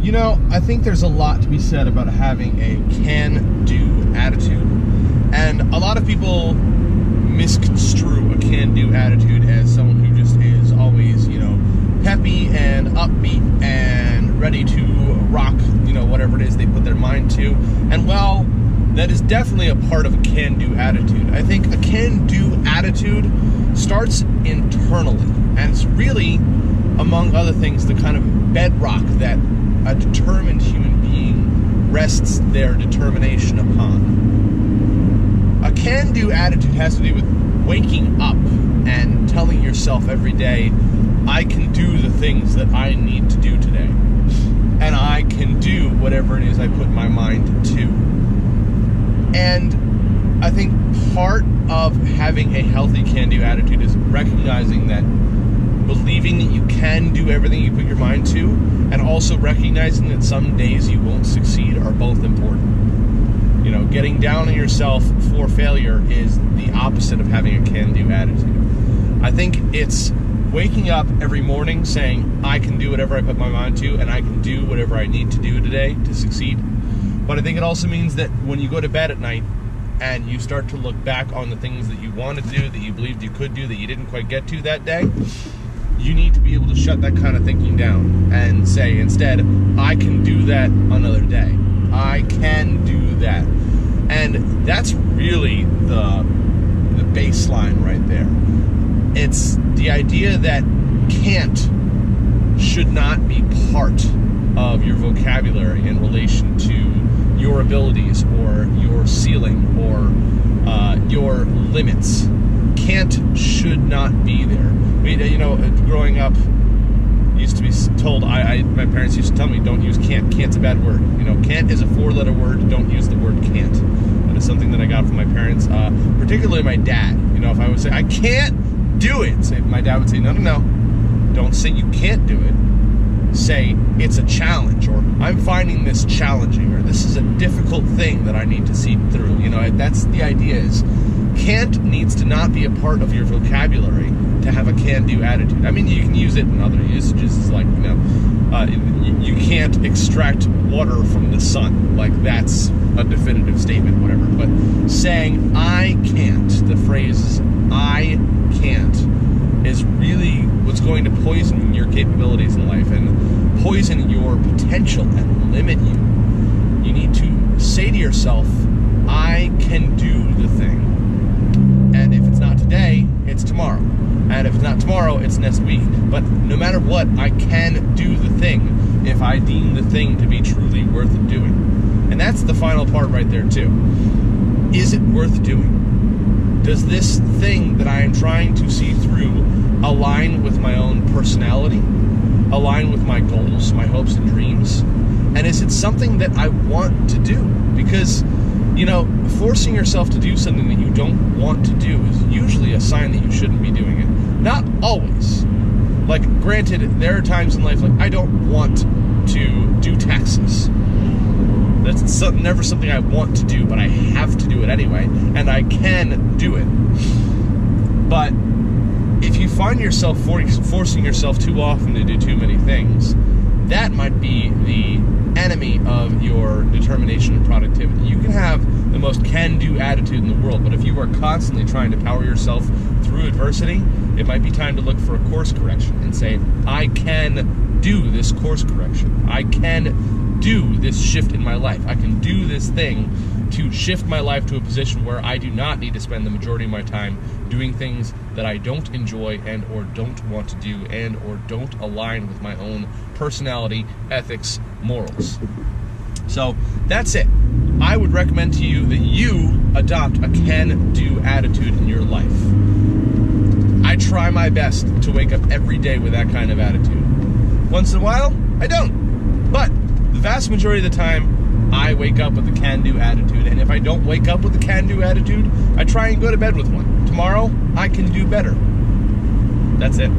You know, I think there's a lot to be said about having a can do attitude. And a lot of people misconstrue a can do attitude as someone who just is always, you know, peppy and upbeat and ready to rock, you know, whatever it is they put their mind to. And while that is definitely a part of a can do attitude, I think a can do attitude starts internally. And it's really, among other things, the kind of bedrock that a determined human being rests their determination upon. A can do attitude has to do with waking up and telling yourself every day, I can do the things that I need to do today. And I can do whatever it is I put my mind to. And I think part of having a healthy can do attitude is recognizing that believing can do everything you put your mind to, and also recognizing that some days you won't succeed are both important. You know, getting down on yourself for failure is the opposite of having a can do attitude. I think it's waking up every morning saying, I can do whatever I put my mind to, and I can do whatever I need to do today to succeed. But I think it also means that when you go to bed at night and you start to look back on the things that you wanted to do, that you believed you could do, that you didn't quite get to that day, you need to be able to shut that kind of thinking down and say instead, I can do that another day. I can do that. And that's really the the baseline right there. It's the idea that can't should not be part of your vocabulary in relation to your abilities or your ceiling or uh, your limits. Can't should not be there. We, you know, growing up, used to be told. I, I, my parents used to tell me, "Don't use can't. Can't's a bad word. You know, can't is a four-letter word. Don't use the word can't." That is something that I got from my parents, uh, particularly my dad. You know, if I would say I can't do it, say, my dad would say, "No, no, no. Don't say you can't do it. Say it's a challenge, or I'm finding this challenging, or this is a difficult thing that I need to see through." You know, that's the idea. Is can't needs to not be a part of your vocabulary to have a can-do attitude. I mean, you can use it in other usages, like you know, uh, you can't extract water from the sun. Like that's a definitive statement, whatever. But saying "I can't," the phrase "I can't," is really what's going to poison your capabilities in life and poison your potential and limit you. You need to say to yourself, "I can do the thing." And if it's not today, it's tomorrow. And if it's not tomorrow, it's next week. But no matter what, I can do the thing if I deem the thing to be truly worth doing. And that's the final part right there, too. Is it worth doing? Does this thing that I am trying to see through align with my own personality? Align with my goals, my hopes, and dreams? And is it something that I want to do? Because you know, forcing yourself to do something that you don't want to do is usually a sign that you shouldn't be doing it. Not always. Like, granted, there are times in life like I don't want to do taxes. That's never something I want to do, but I have to do it anyway, and I can do it. But if you find yourself for, forcing yourself too often to do too many things, that might be the enemy of your determination and productivity. You can have the most can do attitude in the world, but if you are constantly trying to power yourself through adversity, it might be time to look for a course correction and say, I can do this course correction. I can do this shift in my life. I can do this thing to shift my life to a position where I do not need to spend the majority of my time doing things that I don't enjoy and or don't want to do and or don't align with my own personality, ethics, morals. So that's it. I would recommend to you that you adopt a can do attitude in your life. I try my best to wake up every day with that kind of attitude. Once in a while, I don't. But the vast majority of the time, I wake up with a can do attitude. And if I don't wake up with a can do attitude, I try and go to bed with one. Tomorrow, I can do better. That's it.